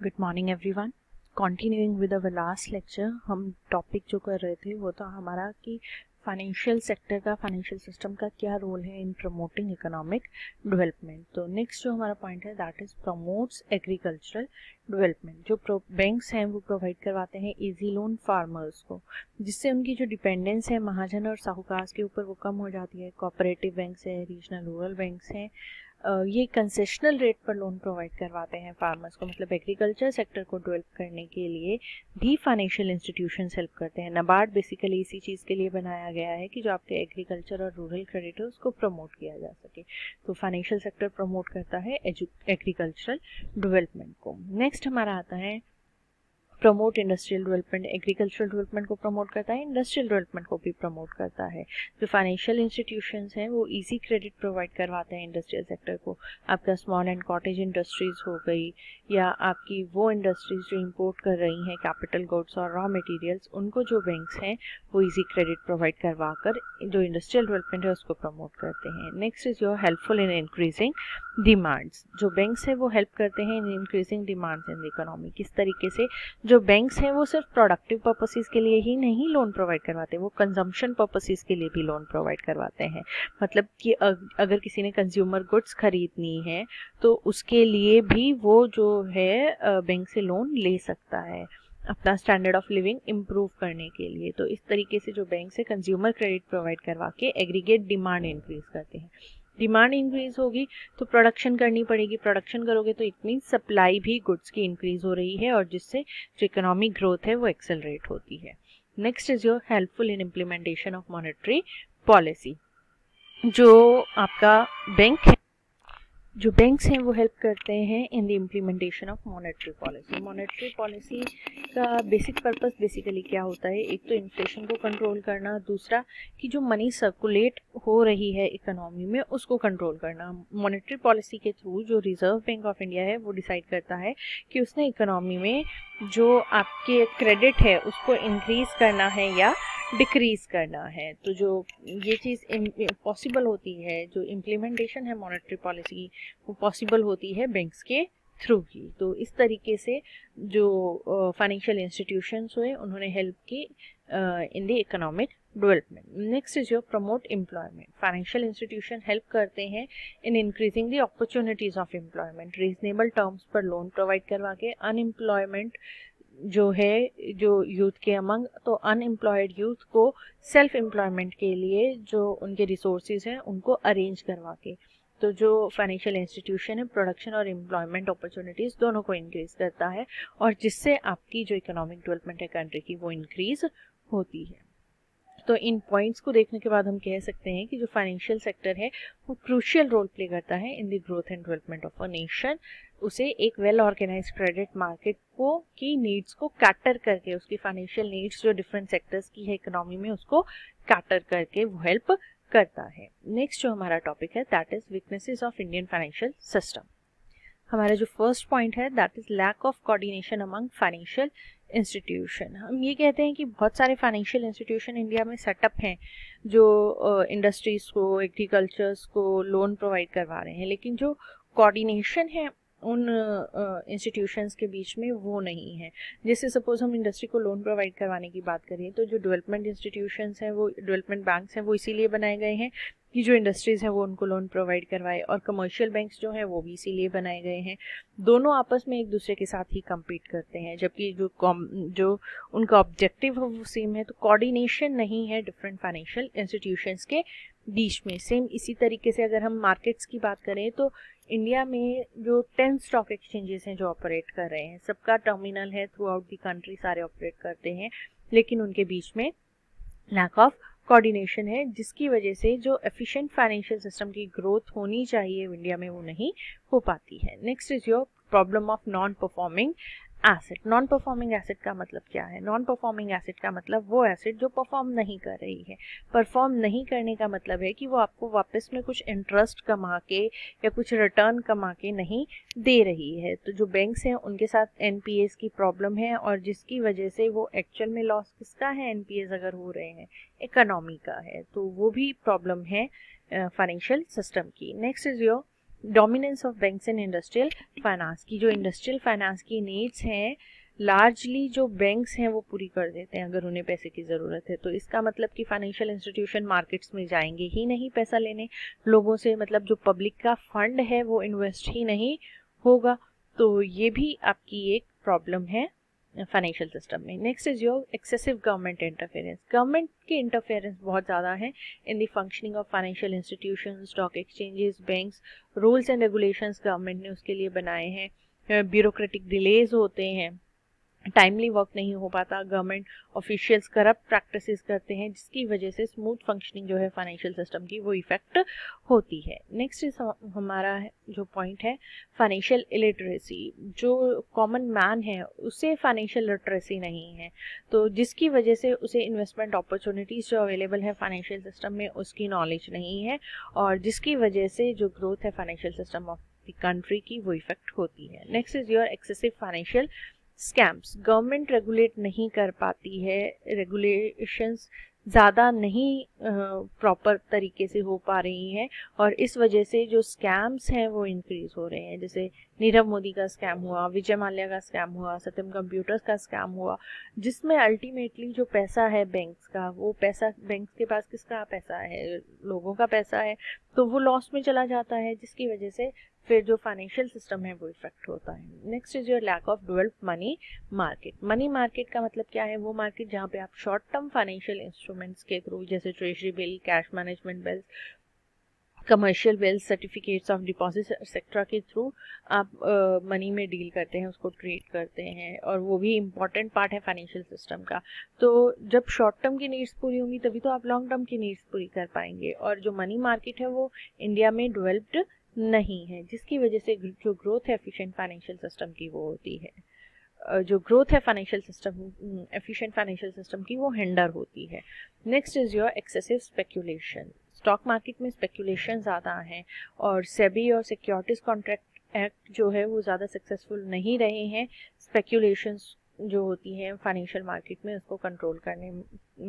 Good morning everyone continuing with our last lecture हम topic जो कर रहे थे, वो था हमारा कि फाइनेंशियल सेक्टर का फाइनेंशियल सिस्टम का क्या रोल है इन प्रमोटिंग इकोनॉमिक डेवलपमेंट तो नेक्स्ट जो हमारा पॉइंट है that is promotes agricultural development जो बैंक्स हैं, वो प्रोवाइड करवाते हैं इजी लोन फार्मर्स को, जिससे उनकी जो डिपेंडेंस है, महाजन और साहूकार के ऊपर वो कम हो जाती है. कोऑपरेटिव बैंक्स है रीजनल रूरल बैंक्स हैं ये कंसेशनल रेट पर लोन प्रोवाइड करवाते हैं फार्मर्स को मतलब एग्रीकल्चर सेक्टर को डेवलप करने के लिए भी फाइनेंशियल इंस्टीट्यूशन हेल्प करते हैं। नबार्ड बेसिकली इसी चीज़ के लिए बनाया गया है कि जो आपके एग्रीकल्चर और रूरल क्रेडिट है, उसको प्रमोट किया जा सके। तो फाइनेंशियल सेक्टर प्रमोट करता है एग्रीकल्चरल डिवेलपमेंट को। नेक्स्ट हमारा आता है promote industrial development agricultural development को प्रमोट करता है इंडस्ट्रियल डेवलपमेंट को भी प्रमोट करता है। जो फाइनेंशियल इंस्टीट्यूशंस हैं, वो इजी क्रेडिट प्रोवाइड करवाते हैं इंडस्ट्रियल सेक्टर को। आपका स्मॉल एंड कॉटेज इंडस्ट्रीज़ हो गई, या आपकी वो इंडस्ट्रीज़ जो इम्पोर्ट कर रही हैं कैपिटल गुड्स और रॉ मटेरियल्स उनको जो बैंक्स हैं, वो इजी क्रेडिट प्रोवाइड करवा कर जो इंडस्ट्रियल डेवलपमेंट है, उसको प्रमोट करते हैं। Next is your helpful in increasing demands जो बैंक्स हैं, वो हेल्प करते हैं in increasing demands in economy किस तरीके से? जो बैंक्स हैं, वो सिर्फ़ प्रोडक्टिव पर्पसेस के लिए ही नहीं लोन प्रोवाइड करवाते, वो कंजम्पशन पर्पसेस के लिए भी लोन प्रोवाइड करवाते हैं। मतलब कि अगर किसी ने कंज्यूमर गुड्स खरीदनी है तो उसके लिए भी वो जो है बैंक से लोन ले सकता है, अपना स्टैंडर्ड ऑफ़ लिविंग इम्प्रूव करने के लिए। तो इस तरीके से जो बैंक से कंज्यूमर क्रेडिट प्रोवाइड करवा के एग्रीगेट डिमांड इंक्रीज करते हैं। डिमांड इंक्रीज होगी तो प्रोडक्शन करनी पड़ेगी। प्रोडक्शन करोगे तो इट मीन सप्लाई भी गुड्स की इंक्रीज हो रही है, और जिससे जो इकोनॉमिक ग्रोथ है, वो एक्सेलरेट होती है। Next is your helpful in implementation of monetary policy जो आपका बैंक है जो बैंक्स हैं वो हेल्प करते हैं in the implementation of monetary policy monetary policy का बेसिक पर्पस बेसिकली क्या होता है? एक तो इन्फ्लेशन को कंट्रोल करना, दूसरा कि जो मनी सर्कुलेट हो रही है इकोनॉमी में, उसको कंट्रोल करना। मॉनेटरी पॉलिसी के थ्रू जो रिज़र्व बैंक ऑफ़ इंडिया है, वो डिसाइड करता है कि उसने इकोनॉमी में जो आपके क्रेडिट है, उसको इंक्रीज करना है या डिक्रीज करना है। तो जो ये चीज़ पॉसिबल होती है, जो इम्प्लीमेंटेशन है मॉनेटरी पॉलिसी वो पॉसिबल होती है बैंक्स के थ्रू ही। तो इस तरीके से जो फाइनेंशियल इंस्टीट्यूशंस हुए, उन्होंने हेल्प की in the economic development next is your promote employment financial institution help करते हैं in increasing the opportunities of employment reasonable terms पर लोन प्रोवाइड करवा के अनएम्प्लॉयमेंट जो है, जो यूथ के अमंग तो अनएम्प्लॉयड यूथ को सेल्फ एम्प्लॉयमेंट के लिए जो उनके रिसोर्सेज हैं, उनको अरेंज करवा के। तो जो फाइनेंशियल इंस्टीट्यूशन है प्रोडक्शन और एम्प्लॉयमेंट अपॉर्चुनिटीज़ दोनों को इंक्रीज करता है और जिससे आपकी जो इकोनॉमिक डेवलपमेंट है कंट्री की वो इंक्रीज होती है। तो इन पॉइंट्स को देखने के बाद हम कह सकते हैं कि जो फाइनेंशियल सेक्टर है, वो क्रूशियल रोल प्ले करता है in the growth and development of a nation उसे एक वेल ऑर्गेनाइज क्रेडिट मार्केट को की नीड्स को कैटर करके, उसकी फाइनेंशियल नीड्स जो डिफरेंट सेक्टर्स की है इकोनॉमी में, उसको कैटर करके वो हेल्प करता है। नेक्स्ट जो हमारा टॉपिक है that is weaknesses of Indian financial system हमारा जो फ़र्स्ट पॉइंट है that is lack of coordination among financial institution हम ये कहते हैं कि बहुत सारे फाइनेंशियल इंस्टीट्यूशन इंडिया में सेटअप हैं जो इंडस्ट्रीज़ uh, को एग्रीकल्चर्स को लोन प्रोवाइड करवा रहे हैं। लेकिन जो कोऑर्डिनेशन है उन इंस्टीट्यूशंस के बीच में वो नहीं है। जैसे सपोज़ हम इंडस्ट्री को लोन प्रोवाइड करवाने की बात करें तो जो डेवलपमेंट इंस्टीट्यूशंस हैं, वो डेवलपमेंट बैंक्स हैं, वो इसीलिए बनाए गए हैं कि जो इंडस्ट्रीज़ हैं, वो उनको लोन प्रोवाइड करवाए और कमर्शियल बैंक्स जो हैं, वो भी इसीलिए बनाए गए हैं। दोनों आपस में एक दूसरे के साथ ही कम्पीट करते हैं, जबकि जो जो उनका ऑब्जेक्टिव है, वो सेम है। तो कोऑर्डिनेशन नहीं है डिफरेंट फाइनेंशियल इंस्टीट्यूशंस के बीच में। सेम इसी तरीके से अगर हम मार्केट्स की बात करें तो इंडिया में जो टेन स्टॉक एक्सचेंजेस हैं जो ऑपरेट कर रहे हैं, सबका टर्मिनल है थ्रू आउट दी कंट्री सारे ऑपरेट करते हैं, लेकिन उनके बीच में लैक ऑफ़ कोऑर्डिनेशन है, जिसकी वजह से जो एफिशिएंट फाइनेंशियल सिस्टम की ग्रोथ होनी चाहिए इंडिया में, वो नहीं हो पाती है। Next is your problem of non performing asset non performing asset का मतलब क्या है? नॉन परफॉर्मिंग एसिड का मतलब वो एसिड जो परफॉर्म नहीं कर रही है। परफॉर्म नहीं करने का मतलब है कि वो आपको वापस में कुछ इंटरेस्ट कमा के या कुछ रिटर्न कमा के नहीं दे रही है। तो जो बैंक्स हैं, उनके साथ एनपीएस की प्रॉब्लम है और जिसकी वजह से वो एक्चुअल में लॉस किसका है? एन अगर हो रहे हैं इकोनॉमी का है। तो वो भी प्रॉब्लम है फाइनेंशियल सिस्टम की। Next is your dominance of banks in industrial finance की, जो इंडस्ट्रियल फाइनेंस की नीड्स हैं लार्जली जो बैंक्स हैं वो पूरी कर देते हैं अगर उन्हें पैसे की ज़रूरत है। तो इसका मतलब कि फाइनेंशियल इंस्टीट्यूशन मार्केट्स में जाएँगे ही नहीं पैसा लेने। लोगों से मतलब जो पब्लिक का फंड है वो इन्वेस्ट ही नहीं होगा। तो ये भी आपकी एक प्रॉब्लम है। फाइनेंशियल सिस्टम में। Next is your excessive government interference government की इंटरफेरेंस बहुत ज़्यादा है in the functioning of financial institution stock exchanges banks rules and regulations government ने उसके लिए बनाए हैं। ब्यूरोक्रेटिक डिलेज होते हैं। टाइमली वर्क नहीं हो पाता। गवर्नमेंट ऑफिशियल्स करप्ट प्रैक्टिसेस करते हैं, जिसकी वजह से स्मूथ फंक्शनिंग जो है फाइनेंशियल सिस्टम की वो इफ़ेक्ट होती है। नेक्स्ट हमारा जो पॉइंट है फाइनेंशियल इलिटरेसी जो कॉमन मैन है, उसे फाइनेंशियल लिटरेसी नहीं है। तो जिसकी वजह से उसे इन्वेस्टमेंट अपॉर्चुनिटीज़ जो अवेलेबल है फाइनेंशियल सिस्टम में, उसकी नॉलेज नहीं है। और जिसकी वजह से जो ग्रोथ है financial system of the country की, वो इफ़ेक्ट होती है। Next is your excessive financial scams government regulate नहीं कर पाती है रेगुलेशंस ज़्यादा नहीं प्रॉपर तरीके से हो पा रही हैं और इस वजह से जो स्कैम्स हैं वो इंक्रीज हो रहे हैं। जैसे नीरव मोदी का स्कैम हुआ, विजय माल्या का स्कैम हुआ, सत्यम कंप्यूटर्स का स्कैम हुआ, जिसमें अल्टीमेटली जो पैसा है बैंक्स का, वो पैसा बैंक्स के पास किसका पैसा है? लोगों का पैसा है। तो वो लॉस में चला जाता है, जिसकी वजह से फिर जो फाइनेंशियल सिस्टम है वो इफ़ेक्ट होता है। Next is your lack of develop money market money market का मतलब क्या है? वो मार्केट जहाँ पे आप शॉर्ट टर्म फाइनेंशियल इंस्ट्रूमेंट्स के थ्रू जैसे treasury bill cash management bills commercial wealth certificates of deposit etcetera के थ्रू आप मनी में डील करते हैं, उसको ट्रेड करते हैं और वो भी इंपॉर्टेंट पार्ट है फाइनेंशियल सिस्टम का। तो जब शॉर्ट टर्म की नीड्स पूरी होंगी, तभी तो आप लॉन्ग टर्म की नीड्स पूरी कर पाएँगे और जो मनी मार्केट है वो इंडिया में डेवलप्ड नहीं है, जिसकी वजह से जो ग्रोथ है एफिशिएंट फाइनेंशियल सिस्टम की वो होती है। जो ग्रोथ है financial system efficient financial system की वो हिंडर होती है। Next is your excessive speculation stock market में स्पेकुलेशन ज़्यादा हैं और सेबी और सिक्योरिटीज कॉन्ट्रैक्ट एक्ट जो है वो ज़्यादा सक्सेसफुल नहीं रहे हैं। स्पेक्यूलेशंस जो होती हैं फाइनेंशियल मार्केट में उसको कंट्रोल करने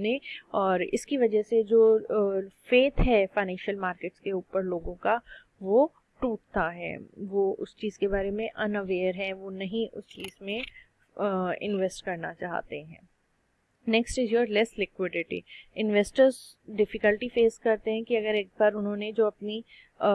में और इसकी वजह से जो फेथ है फाइनेंशियल मार्केट्स के ऊपर लोगों का वो टूटता है। वो उस चीज़ के बारे में अनअवेयर है, वो नहीं उस चीज़ में इन्वेस्ट करना चाहते हैं। Next is your less liquidity investors difficulty face करते हैं कि अगर एक बार उन्होंने जो अपनी आ,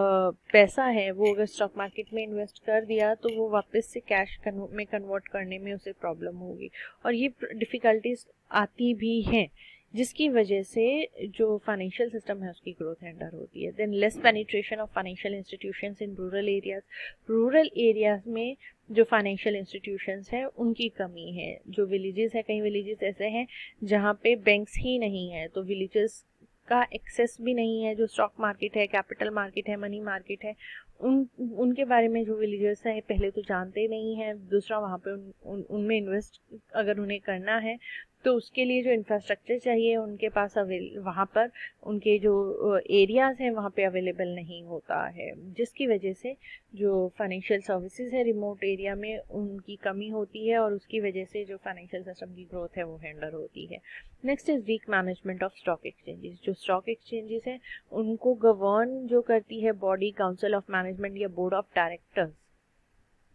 पैसा है वो अगर स्टॉक मार्केट में इन्वेस्ट कर दिया तो वो वापस से कैश में कन्वर्ट करने में उसे प्रॉब्लम होगी। और ये डिफ़िकल्टीज आती भी हैं। जिसकी वजह से जो फाइनेंशियल सिस्टम है उसकी ग्रोथ हैंडर होती है। Then less penetration of financial institutions in rural areas rural areas में जो फाइनेंशियल इंस्टीट्यूशंस हैं उनकी कमी है। जो विलेजेस है कई विलेजेस ऐसे हैं जहाँ पे बैंक्स ही नहीं है तो विलेजेस का एक्सेस भी नहीं है। जो स्टॉक मार्केट है कैपिटल मार्केट है मनी मार्केट है उन उनके बारे में जो विलेजर्स हैं पहले तो जानते नहीं हैं। दूसरा वहाँ पे उन, उन उनमें इन्वेस्ट अगर उन्हें करना है तो उसके लिए जो इंफ्रास्ट्रक्चर चाहिए उनके पास अवेल वहाँ पर उनके जो एरियाज़ हैं वहाँ पे अवेलेबल नहीं होता है। जिसकी वजह से जो फाइनेंशियल सर्विसेज़ है रिमोट एरिया में उनकी कमी होती है और उसकी वजह से जो फाइनेंशियल सिस्टम की ग्रोथ है वो हैंडल होती है। Next is weak management of stock exchanges जो स्टॉक एक्सचेंजेस हैं, उनको गवर्न जो करती है बॉडी काउंसिल ऑफ़ मैनेजमेंट या बोर्ड ऑफ़ डायरेक्टर्स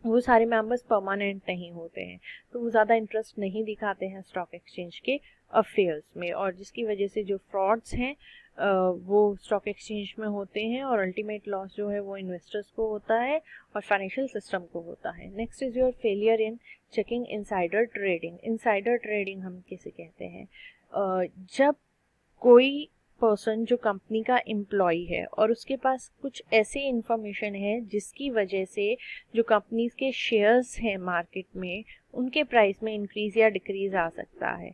वो सारे मेंबर्स परमानेंट नहीं होते हैं तो वो ज़्यादा इंटरेस्ट नहीं दिखाते हैं स्टॉक एक्सचेंज के अफेयर्स में और जिसकी वजह से जो फ्रॉड्स हैं वो स्टॉक एक्सचेंज में होते हैं और अल्टीमेट लॉस जो है वो इन्वेस्टर्स को होता है और फाइनेंशियल सिस्टम को होता है। Next is your failure in checking insider trading insider trading हम किसे कहते हैं? जब कोई पर्सन जो कंपनी का एम्प्लॉय है और उसके पास कुछ ऐसे इंफॉर्मेशन है जिसकी वजह से जो कंपनीज़ के शेयर्स हैं मार्केट में, उनके प्राइस में इंक्रीज या डिक्रीज आ सकता है।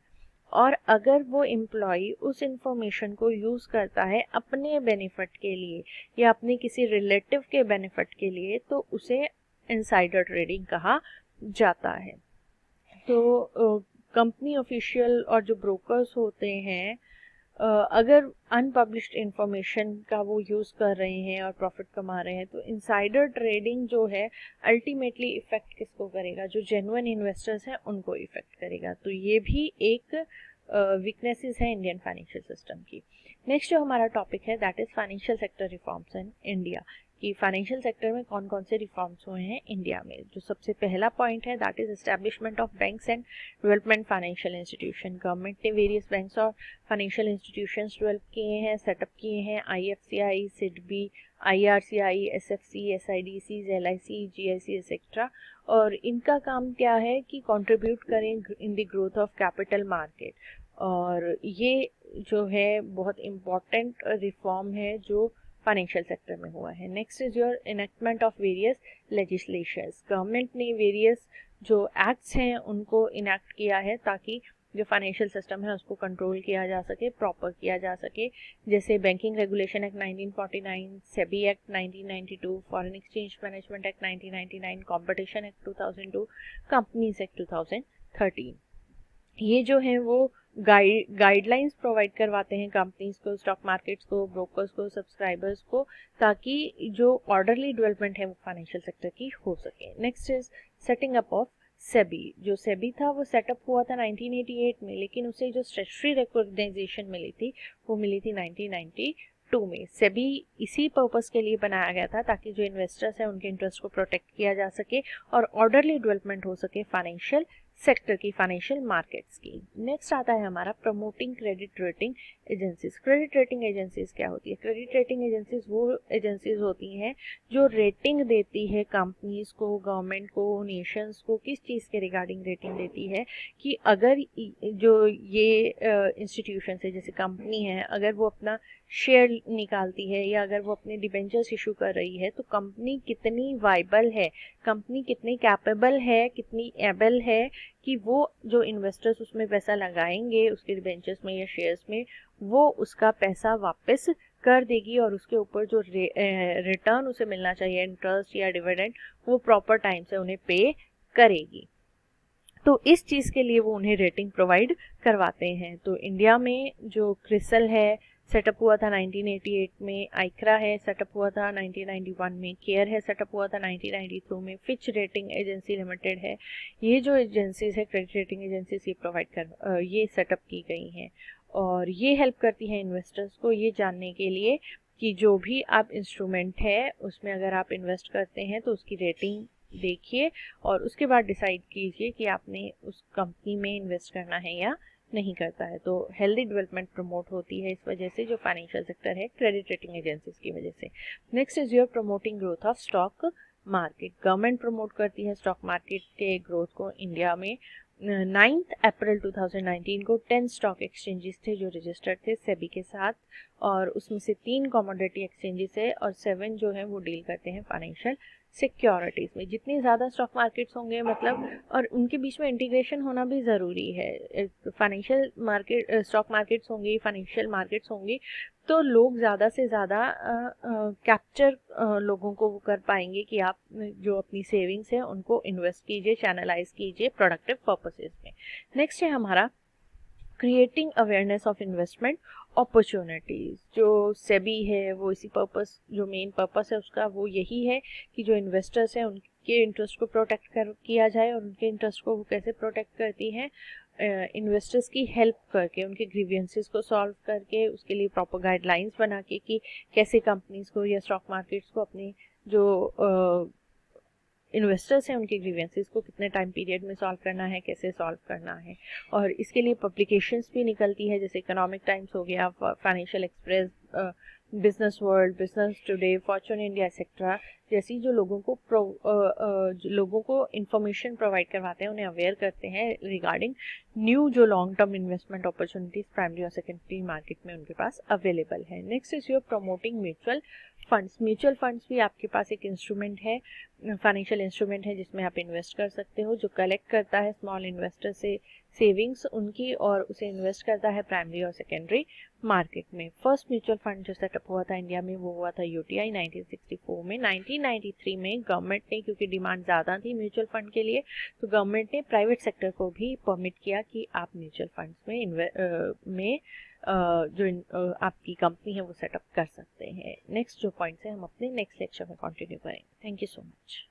और अगर वो एम्प्लॉय उस इंफॉर्मेशन को यूज़ करता है अपने बेनिफिट के लिए या अपने किसी रिलेटिव के बेनिफिट के लिए तो उसे इनसाइडर ट्रेडिंग कहा जाता है। तो कंपनी ऑफिशियल और जो ब्रोकर्स होते हैं अगर अनपब्लिश्ड इंफॉर्मेशन का वो यूज़ कर रहे हैं और प्रॉफिट कमा रहे हैं तो इनसाइडर ट्रेडिंग जो है अल्टीमेटली इफ़ेक्ट किसको करेगा? जो जेनुअन इन्वेस्टर्स हैं, उनको इफ़ेक्ट करेगा। तो ये भी एक वीकनेसेस है इंडियन फाइनेंशियल सिस्टम की। नेक्स्ट जो हमारा टॉपिक है that is financial sector reforms in India कि फाइनेंशियल सेक्टर में कौन कौन से रिफॉर्म्स हुए हैं इंडिया में? जो सबसे पहला पॉइंट है that is establishment of banks and development financial institution government ने वेरियस बैंक्स और फाइनेंशियल इंस्टीट्यूशंस डेवलप किए हैं सेटअप किए हैं I F C I SIDBI I R C I S F C S I D C L I C G I C etcetera और इनका काम क्या है कि कॉन्ट्रीब्यूट करें in the growth of capital market और ये जो है बहुत इंपॉर्टेंट रिफॉर्म है जो फाइनेंशियल सेक्टर में हुआ है। Next is your enactment of various legislation government ने वेरियस जो एक्ट्स हैं, उनको इनेक्ट किया है ताकि जो फाइनेंशियल सिस्टम है, उसको कंट्रोल किया जा सके प्रॉपर किया जा सके। जैसे banking regulation act 1949 SEBI act 1992 foreign exchange management act 1999 competition act 2002 companies act 2013 ये जो है वो गाइड गाइडलाइंस प्रोवाइड करवाते हैं कंपनीज़ को स्टॉक मार्केट्स को ब्रोकर्स को सब्सक्राइबर्स को, ताकि जो ऑर्डरली डेवलपमेंट है वो फाइनेंशियल सेक्टर की हो सके। Next is setting up of SEBI जो सेबी था वो सेटअप हुआ था 1988 में, लेकिन उसे जो स्टेटरी रिकॉग्नाइजेशन मिली थी, वो मिली थी 1992 में। सेबी इसी पर्पस के लिए बनाया गया था ताकि जो इन्वेस्टर्स हैं उनके इंटरेस्ट को प्रोटेक्ट किया जा सके और ऑर्डरली डेवलपमेंट हो सके फाइनेंशियल सेक्टर की फाइनेंशियल मार्केट्स की। नेक्स्ट आता है हमारा promoting credit rating agencies credit rating agencies क्या होती है? क्रेडिट रेटिंग एजेंसीज वो एजेंसीज होती हैं जो रेटिंग देती है कंपनीज़ को गवर्नमेंट को नेशंस को, किस चीज़ के रिगार्डिंग रेटिंग देती है कि अगर जो ये इंस्टीट्यूशन है, जैसे कंपनी है, अगर वो अपना शेयर निकालती है या अगर वो अपने डिबेंचर्स इशू कर रही है तो कंपनी कितनी वाइबल है? कंपनी कितनी कैपेबल है? कितनी एबल है? कि वो जो इन्वेस्टर्स उसमें पैसा लगाएँगे, उसके डिबेंचर्स में या शेयर्स में, वो उसका पैसा वापस कर देगी और उसके ऊपर जो रिटर्न उसे मिलना चाहिए इंटरेस्ट या डिविडेंड वो प्रॉपर टाइम से उन्हें पे करेगी। तो इस चीज़ के लिए वो उन्हें रेटिंग प्रोवाइड करवाते हैं। तो इंडिया में जो क्रिसल है सेटअप हुआ था 1988 में आइक्रा है सेटअप हुआ था 1991 में केयर है सेटअप हुआ था 1993 में फिच रेटिंग एजेंसी लिमिटेड है। ये जो एजेंसीज है क्रेडिट रेटिंग एजेंसीज ये प्रोवाइड कर ये सेटअप की गई हैं और ये हेल्प करती है इन्वेस्टर्स को ये जानने के लिए कि जो भी आप इंस्ट्रूमेंट है, उसमें अगर आप इन्वेस्ट करते हैं तो उसकी रेटिंग देखिए और उसके बाद डिसाइड कीजिए कि आपने उस कंपनी में इन्वेस्ट करना है या नहीं करता है। तो हेल्दी डेवलपमेंट प्रमोट होती है इस वजह से, जो फाइनेंशियल सेक्टर है क्रेडिट रेटिंग एजेंसीज की वजह से। Next is your promoting growth of stock market government promote करती है स्टॉक मार्केट के ग्रोथ को इंडिया में। नाइन्थ अप्रैल 2019 को टेन स्टॉक एक्सचेंजेस थे जो रजिस्टर्ड थे सेबी के साथ और उसमें से तीन कॉमोडिटी एक्सचेंजेस है और सेवन जो है वो डील करते हैं फाइनेंशियल सिक्योरिटीज़ में। जितनी ज़्यादा स्टॉक मार्केट्स होंगे मतलब और उनके बीच में इंटीग्रेशन होना भी ज़रूरी है। फाइनेंशियल मार्केट स्टॉक मार्केट्स होंगी फाइनेंशियल मार्केट्स होंगे तो लोग ज़्यादा से ज़्यादा कैप्चर लोगों को कर पाएँगे कि आप, जो अपनी सेविंग्स है, उनको इन्वेस्ट कीजिए चैनलाइज कीजिए प्रोडक्टिव पर्पसेस में। नेक्स्ट है हमारा creating awareness of investment opportunities जो सेबी है, वो इसी पर्पस जो मेन पर्पस है, उसका वो यही है कि जो इन्वेस्टर्स हैं, उनके इंटरेस्ट को प्रोटेक्ट कर, किया जाए और उनके इंटरेस्ट को वो कैसे प्रोटेक्ट करती हैं। इन्वेस्टर्स की हेल्प करके, उनके ग्रीवियंसेस को सॉल्व करके, उसके लिए प्रॉपर गाइडलाइंस बना के कि कैसे कंपनीज़ को या स्टॉक मार्केट्स को अपने जो इन्वेस्टर्स हैं, उनके ग्रीवेंसेस को कितने टाइम पीरियड में सॉल्व करना है, कैसे सॉल्व करना है। और इसके लिए पब्लिकेशंस भी निकलती है, जैसे इकोनॉमिक टाइम्स हो गया Financial Express Business World Business Today Fortune India etcetera जैसी जो लोगों को प्रो जो लोगों को इन्फॉर्मेशन प्रोवाइड करवाते हैं, उन्हें अवेयर करते हैं रिगार्डिंग न्यू जो long term investment opportunities primary और सेकेंडरी मार्केट में उनके पास अवेलेबल है। Next is your promoting mutual funds mutual funds भी आपके पास एक इंस्ट्रूमेंट है फाइनेंशियल इंस्ट्रूमेंट है जिसमें आप इन्वेस्ट कर सकते हो, जो कलेक्ट करता है स्मॉल इन्वेस्टर से सेविंग्स उनकी और उसे इन्वेस्ट करता है प्राइमरी और सेकेंडरी मार्केट में। फ़र्स्ट म्यूचुअल फंड जो सेटअप हुआ था इंडिया में, वो हुआ था यूटीआई 1964 में। 1993 में गवर्नमेंट ने क्योंकि डिमांड ज़्यादा थी म्यूचुअल फंड के लिए तो गवर्नमेंट ने प्राइवेट सेक्टर को भी परमिट किया कि आप म्यूचुअल फंड्स में आ, में आ, जो आ, आपकी कंपनी है वो सेटअप कर सकते हैं। नेक्स्ट जो पॉइंट है हम अपने नेक्स्ट लेक्चर में कंटिन्यू करेंगे। Thank you so much